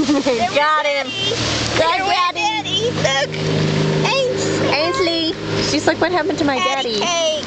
Got him. Got daddy. Look. Ainsley. Ainsley. She's like, what happened to my daddy? Daddy